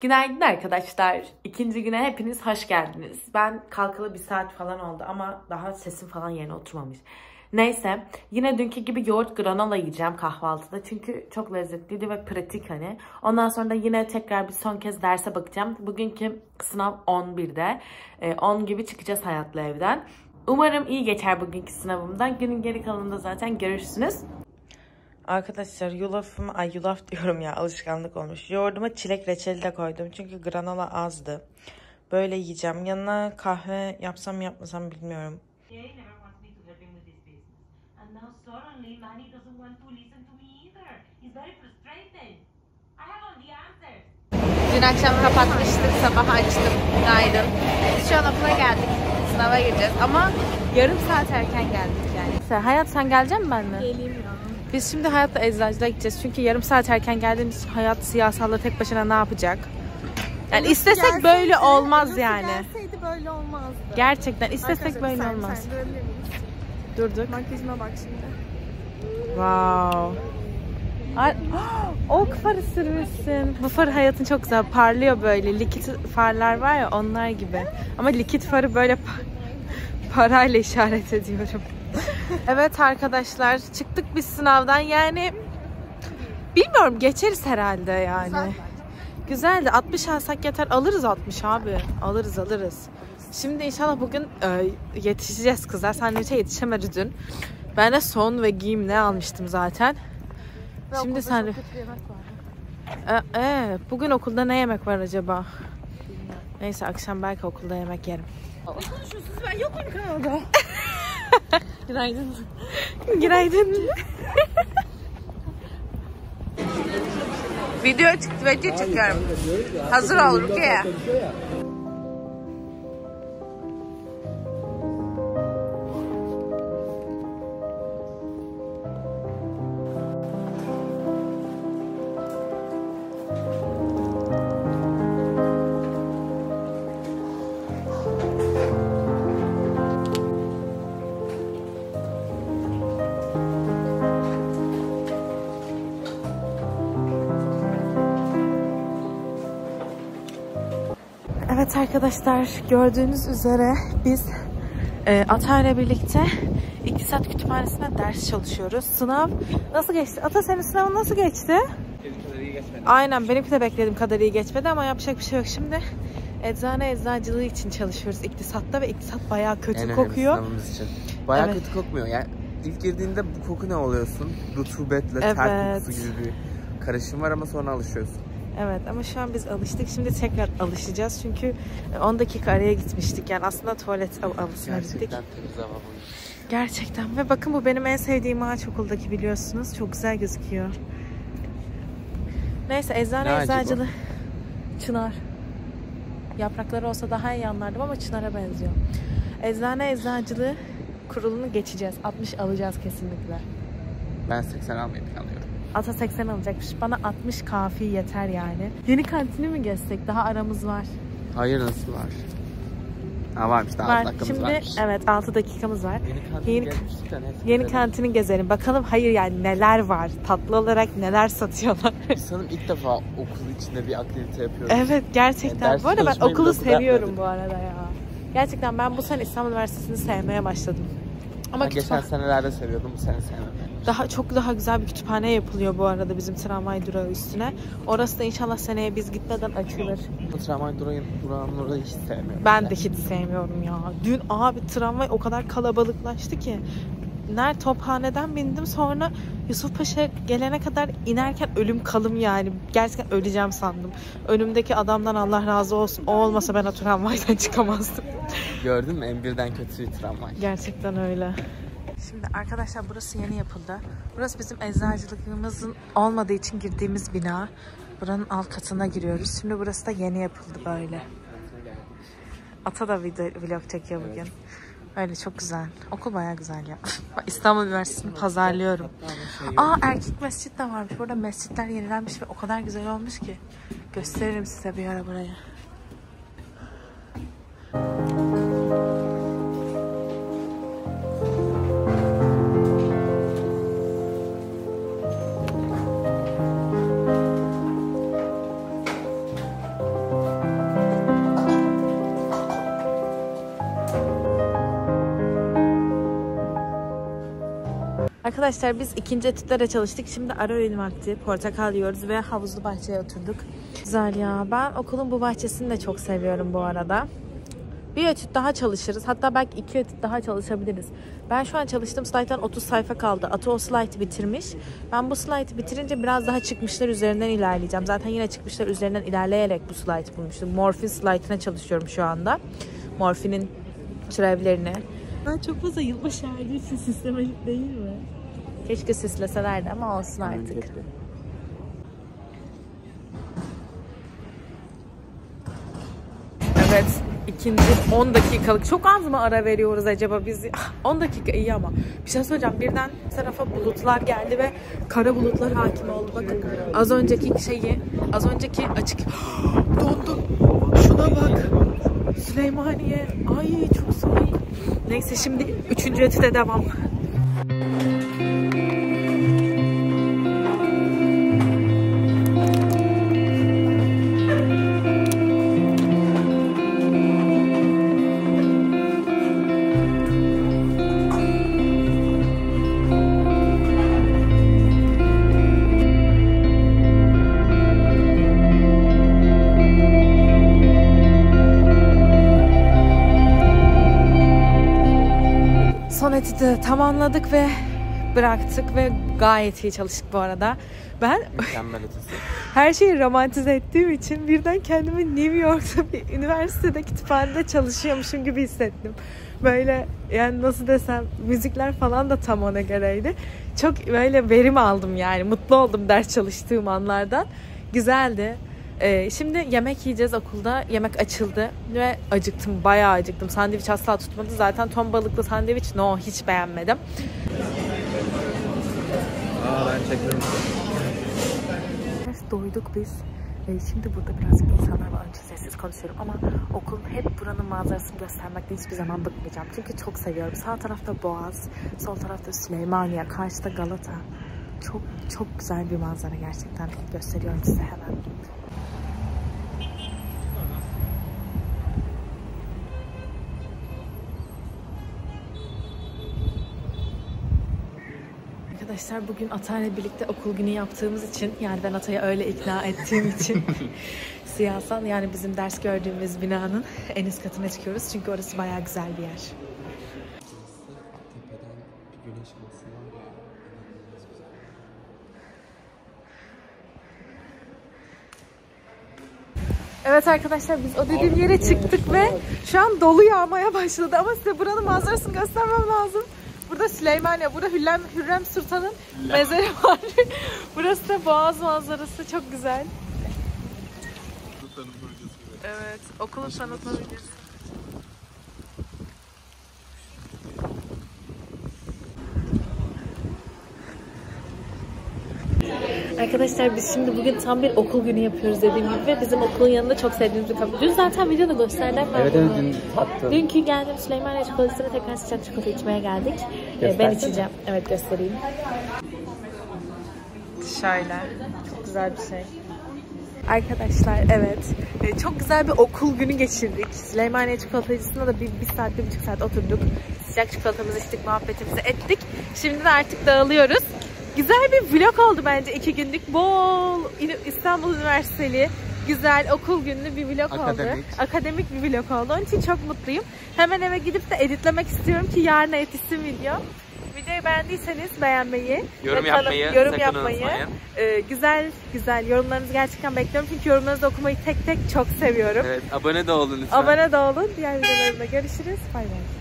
Günaydın arkadaşlar. İkinci güne hepiniz hoş geldiniz. Ben kalkalı bir saat falan oldu ama daha sesim falan yerine oturmamış. Neyse yine dünkü gibi yoğurt granola yiyeceğim kahvaltıda. Çünkü çok lezzetliydi ve pratik hani. Ondan sonra da yine tekrar bir son kez derse bakacağım. Bugünkü sınav 11'de. Ee, 10 gibi çıkacağız hayatlı evden. Umarım iyi geçer bugünkü sınavımdan. Günün geri kalanında zaten görürsünüz. Arkadaşlar yulafımı, ay yulaf diyorum ya alışkanlık olmuş. Yoğurduma çilek reçeli de koydum çünkü granola azdı. Böyle yiyeceğim. Yanına kahve yapsam yapmasam bilmiyorum. Dün akşam kapatmıştık, sabah açtım. Günaydın. Biz şu an okula geldik. Sınava gireceğiz ama yarım saat erken geldik yani. Hayat sen gelecek misin benimle? Geleyim ya. Biz şimdi Hayat'la eczacılığa gideceğiz. Çünkü yarım saat erken geldiğimiz Hayat siyasalla tek başına ne yapacak? Yani istesek böyle olmaz yani. Gelseydi böyle olmazdı. Gerçekten istesek Arkadaşlar, böyle sen- olmaz. sen miyiz? Durduk. Makyajıma bak şimdi. Wow. Ay, ok farı sürmüşsün. Bu far hayatın çok güzel parlıyor böyle. Likit farlar var ya onlar gibi. Ama likit farı böyle pa- parayla işaret ediyorum. evet arkadaşlar çıktık biz sınavdan yani bilmiyorum geçeriz herhalde yani. Güzeldi. 60 alsak yeter. Alırız 60 abi. Alırız alırız. Şimdi inşallah bugün e, yetişeceğiz kızlar. Sandviçe yetişemedi dün. Ben de son ve giyim ne almıştım zaten. Şimdi sen e, e, bugün okulda ne yemek var acaba? Neyse akşam belki okulda yemek yerim. Ben yokum kanalda. Günaydın. Günaydın. Video çıktı, video çekiyorum. Hazır ol Rukiye. Evet arkadaşlar gördüğünüz üzere biz e, Ata ile birlikte İktisat Kütüphanesi'nde ders çalışıyoruz. Sınav nasıl geçti? Ata senin sınavın nasıl geçti? Aynen benimki de beklediğim kadar iyi geçmedi ama yapacak bir şey yok. Şimdi eczane eczacılığı için çalışıyoruz iktisatta ve iktisat bayağı kötü En kokuyor. sınavımız için. Bayağı Evet. kötü kokmuyor. Yani ilk girdiğinde bu koku ne oluyorsun? Rutubetle Evet. ter kokusu gibi bir karışım var ama sonra alışıyorsun. Evet ama şu an biz alıştık. Şimdi tekrar alışacağız. Çünkü 10 dakika araya gitmiştik. Yani aslında tuvalet av- avlusuna gittik. Gerçekten temiz hava bu. Gerçekten. Ve bakın bu benim en sevdiğim ağaç okuldaki biliyorsunuz. Çok güzel gözüküyor. Neyse eczane Ne eczacılığı. Çınar. Yaprakları olsa daha iyi anlardım ama çınara benziyor. Eczane eczacılığı kurulunu geçeceğiz. 60 alacağız kesinlikle. Ben 80 almayı planlıyorum. Ata 80 alacakmış. Bana 60 kafi yeter yani. Yeni kantini mi gezsek? Daha aramız var. Hayır nasıl var? Ha varmış daha var. 6 dakikamız Şimdi varmış. evet 6 dakikamız var. Yeni kantin Yeni- gelmiştik de neyse. Yeni kantini gezelim. Bakalım hayır yani neler var. Tatlı olarak neler satıyorlar. Sanırım ilk defa okul içinde bir aktivite yapıyoruz. evet gerçekten. Yani bu arada ben okulu seviyorum bu arada ya. Gerçekten ben bu sene İstanbul Üniversitesi'ni sevmeye başladım. Ama Ben geçen kütüphane- senelerde seviyordum bu sene sevmem. daha çok daha güzel bir kütüphane yapılıyor bu arada bizim tramvay durağı üstüne. Orası da inşallah seneye biz gitmeden açılır. Bu tramvay durağın, durağının orayı hiç sevmiyorum. Ben de hiç sevmiyorum ya. Dün abi tramvay o kadar kalabalıklaştı ki. Ner Tophane'den bindim sonra Yusufpaşa gelene kadar inerken ölüm kalım yani. Gerçekten öleceğim sandım. Önümdeki adamdan Allah razı olsun. O olmasa ben o tramvaydan çıkamazdım. Gördün mü? M1'den kötü bir tramvay. Gerçekten öyle. Şimdi arkadaşlar burası yeni yapıldı. Burası bizim eczacılığımızın olmadığı için girdiğimiz bina. Buranın alt katına giriyoruz. Şimdi burası da yeni yapıldı böyle. Ata da video, vlog çekiyor bugün. Öyle çok güzel. Okul bayağı güzel ya. İstanbul Üniversitesi'ni pazarlıyorum. Aa erkek mescit de varmış. Burada mescitler yenilenmiş ve o kadar güzel olmuş ki. Gösteririm size bir ara burayı. Arkadaşlar biz ikinci etütlere çalıştık. Şimdi ara öğün vakti. Portakal yiyoruz ve havuzlu bahçeye oturduk. Güzel ya. Ben okulun bu bahçesini de çok seviyorum bu arada. Bir etüt daha çalışırız. Hatta belki iki etüt daha çalışabiliriz. Ben şu an çalıştığım slayttan 30 sayfa kaldı. Atı o slaytı bitirmiş. Ben bu slaytı bitirince biraz daha çıkmışlar üzerinden ilerleyeceğim. Zaten yine çıkmışlar üzerinden ilerleyerek bu slaytı bulmuştum. Morfin slaytına çalışıyorum şu anda. Morfinin türevlerini. Ben çok fazla yılbaşı ağacı için değil mi? Keşke süsleselerdi ama olsun artık. Evet. ikinci 10 dakikalık. Çok az mı ara veriyoruz acaba biz? 10 dakika iyi ama. Bir şey söyleyeceğim. Birden tarafa bulutlar geldi ve kara bulutlar hakim oldu. Bakın az önceki şeyi, az önceki açık. Dondum. Şuna bak. Süleymaniye. Ay çok soğuk. Neyse şimdi üçüncü etüde devam. Etüdü tamamladık ve bıraktık ve gayet iyi çalıştık bu arada. Ben Mükemmel ötesi. her şeyi romantize ettiğim için birden kendimi New York'ta bir üniversitede kütüphanede çalışıyormuşum gibi hissettim. Böyle yani nasıl desem müzikler falan da tam ona göreydi. Çok böyle verim aldım yani. Mutlu oldum ders çalıştığım anlardan. Güzeldi. Ee, şimdi yemek yiyeceğiz okulda. Yemek açıldı ve acıktım. Bayağı acıktım. Sandviç asla tutmadı. Zaten ton balıklı sandviç no hiç beğenmedim. Aa ben doyduk biz. Ee, şimdi burada birazcık insanlar var. İçin sessiz konuşuyorum ama okulun hep buranın manzarasını göstermekte hiçbir zaman bıkmayacağım. Çünkü çok seviyorum. Sağ tarafta Boğaz, sol tarafta Süleymaniye, karşıda Galata. Çok çok güzel bir manzara gerçekten. Gösteriyorum size hemen. Arkadaşlar bugün Atay'la birlikte okul günü yaptığımız için yani ben Atay'ı öyle ikna ettiğim için siyasal yani bizim ders gördüğümüz binanın en üst katına çıkıyoruz. Çünkü orası bayağı güzel bir yer. Evet arkadaşlar biz o dediğim yere çıktık ve şu an dolu yağmaya başladı ama size buranın manzarasını göstermem lazım. Burada Süleymaniye, burada Hürrem, Hürrem Sultan'ın mezarı var. Burası da Boğaz manzarası çok güzel. Evet, okulun tanıtma videosu. Arkadaşlar biz şimdi bugün tam bir okul günü yapıyoruz dediğim gibi ve bizim okulun yanında çok sevdiğimiz bir kafe. Dün zaten videoda gösterdiler. Evet evet dün tattım. Dünkü geldim Süleymaniye çikolatasını tekrar sıcak çikolata içmeye geldik. Ee, ben Göstersene. içeceğim. Evet göstereyim. Şöyle. Çok güzel bir şey. Arkadaşlar evet. Ee, çok güzel bir okul günü geçirdik. Süleymaniye çikolatacısında da bir, bir saat, bir buçuk saat oturduk. Sıcak çikolatamızı içtik, muhabbetimizi ettik. Şimdi de artık dağılıyoruz. Güzel bir vlog oldu bence iki günlük. Bol İstanbul Üniversiteli güzel okul günlü bir vlog oldu. Akademik. Akademik bir vlog oldu. Onun için çok mutluyum. Hemen eve gidip de editlemek istiyorum ki yarına yetişsin video. Videoyu beğendiyseniz beğenmeyi, Yorum ve yapmayı yorum yapmayı, e, güzel güzel yorumlarınızı gerçekten bekliyorum. Çünkü yorumlarınızı okumayı tek tek çok seviyorum. Evet abone de olun lütfen. Abone de olun. Diğer videolarımda görüşürüz. Bay bay.